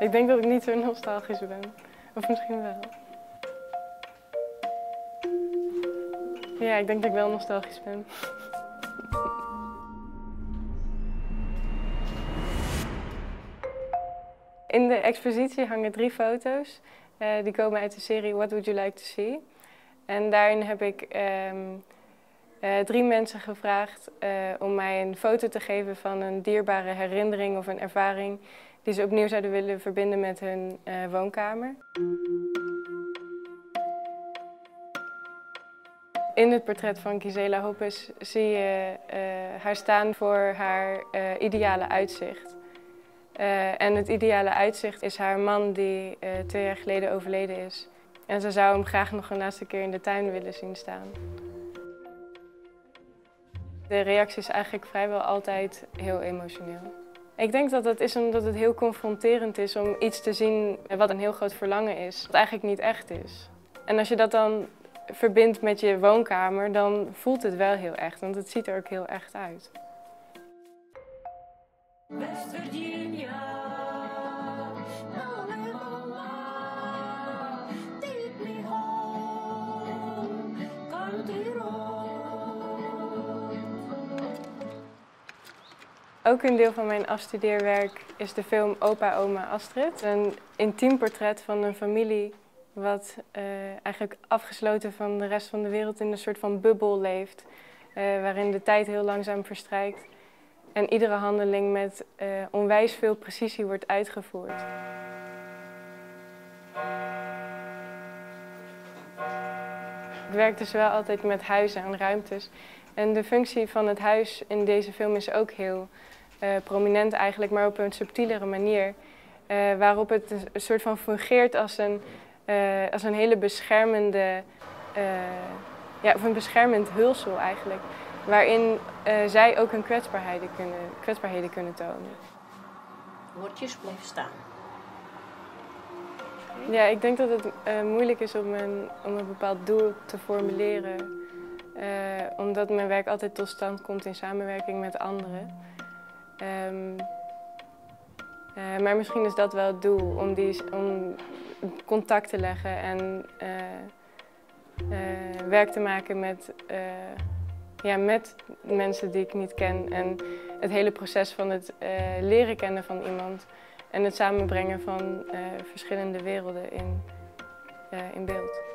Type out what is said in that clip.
Ik denk dat ik niet zo nostalgisch ben. Of misschien wel. Ja, ik denk dat ik wel nostalgisch ben. In de expositie hangen drie foto's. Uh, die komen uit de serie What Would You Like to See? En daarin heb ik ehm, uh, drie mensen gevraagd uh, om mij een foto te geven van een dierbare herinnering of een ervaring die ze opnieuw zouden willen verbinden met hun uh, woonkamer. In het portret van Gisela Hoppes zie je haar staan voor haar ideale uitzicht. en het ideale uitzicht is haar man die twee jaar geleden overleden is. En ze zou hem graag nog een laatste keer in de tuin willen zien staan. De reactie is eigenlijk vrijwel altijd heel emotioneel. Ik denk dat dat is omdat het heel confronterend is om iets te zien wat een heel groot verlangen is, wat eigenlijk niet echt is. En als je dat dan verbindt met je woonkamer, dan voelt het wel heel echt, want het ziet er ook heel echt uit. Ook een deel van mijn afstudeerwerk is de film Opa, Oma, Astrid. Een intiem portret van een familie wat uh, eigenlijk afgesloten van de rest van de wereld in een soort van bubbel leeft. Uh, waarin de tijd heel langzaam verstrijkt en iedere handeling met uh, onwijs veel precisie wordt uitgevoerd. Ik werk dus wel altijd met huizen en ruimtes. En de functie van het huis in deze film is ook heel prominent eigenlijk, maar op een subtielere manier. Uh, waarop het een soort van fungeert als een, uh, als een hele beschermende, ja, of een beschermend hulsel eigenlijk. Waarin zij ook hun kwetsbaarheden kunnen, kwetsbaarheden kunnen tonen. Woordjes blijven staan. Ja, ik denk dat het moeilijk is om een, om een bepaald doel te formuleren. omdat mijn werk altijd tot stand komt in samenwerking met anderen. Um, uh, maar misschien is dat wel het doel, om, die, om contact te leggen en uh, uh, werk te maken met, ja, met mensen die ik niet ken. En het hele proces van het leren kennen van iemand en het samenbrengen van verschillende werelden in, in beeld.